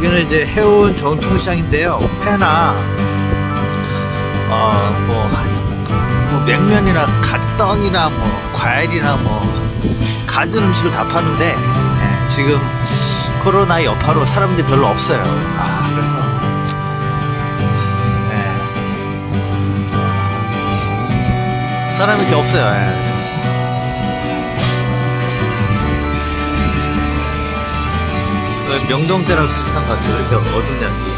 여기는 이제 해운 전통시장인데요. 회나 어뭐 뭐 냉면이나 가지떡이나 뭐 과일이나 뭐 가진 음식을 다 파는데 예, 지금 코로나 여파로 사람들이 별로 없어요. 아 그래서 예. 사람이 이렇게 없어요. 예. 명동 때랑 비슷한 것 같아요. 이렇게 여기.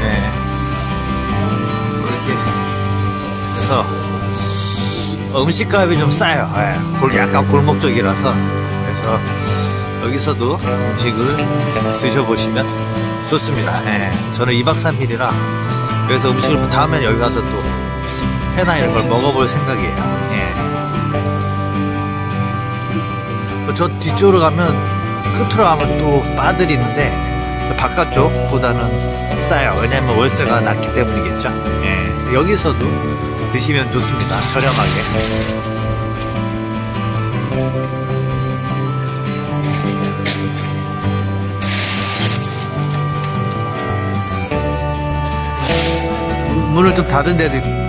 네. 이렇게 그래서 음식값이 좀 싸요. 예. 골- 약간 골목 쪽이라서 그래서 여기서도 음식을 드셔보시면 좋습니다. 예. 저는 2박 3일이라 그래서 음식을 다음엔 여기 가서 또 회나 이런 걸 먹어볼 생각이에요. 예. 뭐저 뒤쪽으로 가면 끝으로 하면 또 빠들이는데 바깥쪽보다는 싸요. 왜냐면 월세가 낮기 때문이겠죠. 예. 여기서도 드시면 좋습니다. 저렴하게. 문을 좀 닫은 데도